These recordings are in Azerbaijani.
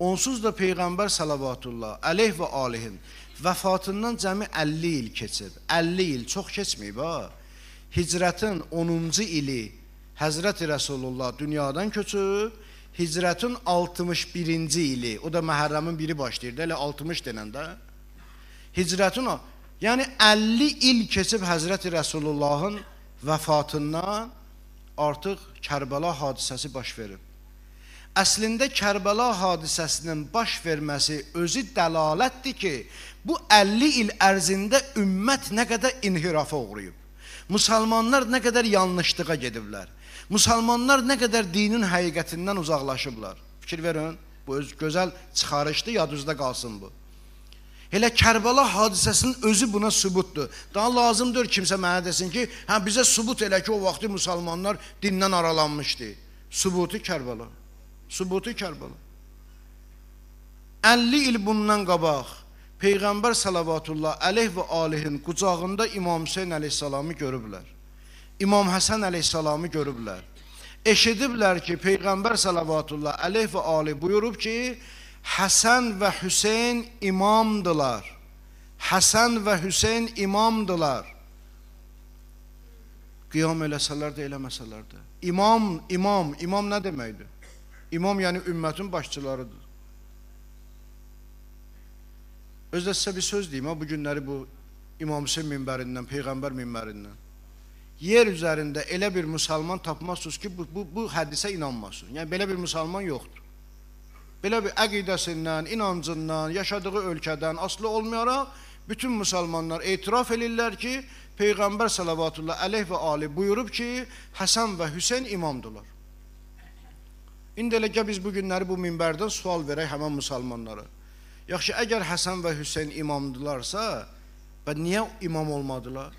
Onsuz da Peyğəmbər salavatullah əleyh və alihin vəfatından cəmi 50 il keçib. 50 il çox keçməyib ha. Hicrətin 10-cu ili Həzrəti Rəsulullah dünyadan köçüb, Hicrətin 61-ci ili, o da Məhərrəmin biri başlayırdı, elə 60 denəndə. Hicrətin o, yəni 50 il keçib Həzrəti Rəsulullahın vəfatından artıq Kərbəla hadisəsi baş verib. Əslində Kərbəla hadisəsinin baş verməsi özü dəlalətdir ki, bu 50 il ərzində ümmət nə qədər inhirafa uğrayıb. Müsəlmanlar nə qədər yanlışlığa gediblər. Müsəlmanlar nə qədər dinin həqiqətindən uzaqlaşıblar. Fikir verin, bu öz gözəl çıxarışdır, yadınızda qalsın bu. Elə Kərbəla hadisəsinin özü buna sübutdur. Daha lazımdır kimsə mənə desin ki, hə bizə sübut elə ki, o vaxtı müsəlmanlar dindən aralanmışdı. Sübutu Kərbəla. Sübutu Kərbəla. 50 il bundan qabaq Peyğəmbər salavatullah əleyh və alihin qucağında İmam Hüseyn əleyhissalamı görüblər. İmam Həsən əleyhissalamı görüblər. Eşidiblər ki, Peyğəmbər salavatullah əleyh və ali buyurub ki, Həsən və Hüseyn imamdılar. Həsən və Hüseyn imamdılar. Qiyam eləsələr də, eləməsələr də. İmam, imam, imam nə deməkdir? İmam yəni ümmətin başçılarıdır. Özdə sizə bir söz deyim, ha, bu günləri bu İmam Hüseyin minbərindən, Peyğəmbər minbərindən. Yer üzərində elə bir müsəlman tapmazsınız ki, bu, bu, bu hədisə inanmasın. Yəni, belə bir müsəlman yoxdur. Belə bir əqidəsindən, inancından, yaşadığı ölkədən asılı olmayaraq, bütün müsəlmanlar etiraf edirlər ki, Peyğəmbər salavatullah əleyh və ali buyurub ki, Həsən və Hüseyn imamdılar. İndi elə ki, biz bu günləri bu minbərdən sual verək həmən müsəlmanlara. Yaxşı, əgər Həsən və Hüseyn imamdılarsa, və niyə imam olmadılar?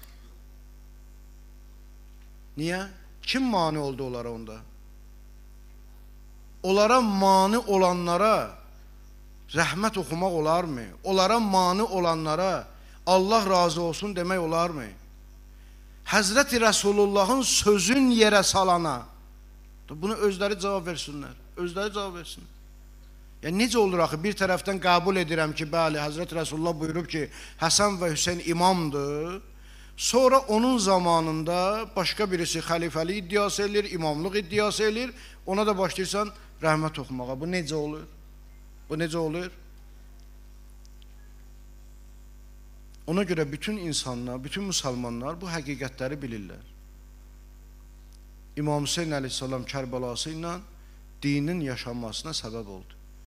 Niyə? Kim mani oldu onlara onda? Onlara mani olanlara rəhmət oxumaq olarmı? Onlara mani olanlara Allah razı olsun demək olarmı? Həzrəti Rəsulullahın sözün yerə salana bunu özləri cavab versinlər. Özləri cavab versinlər. Yəni necə olur axı? Bir tərəfdən qəbul edirəm ki, bəli, Həzrət Rəsulullah buyurub ki, Həsən və Hüseyn imamdır. Sonra onun zamanında başqa birisi xəlifəli iddiası edir, imamlıq iddiası edir. Ona da başlayırsan rəhmət oxumağa. Bu necə olur? Bu necə olur? Ona görə bütün insanlar, bütün müsəlmanlar bu həqiqətləri bilirlər. İmam Hüseyn əleyhissalam Kərbəlası ilə dinin yaşanmasına səbəb oldu.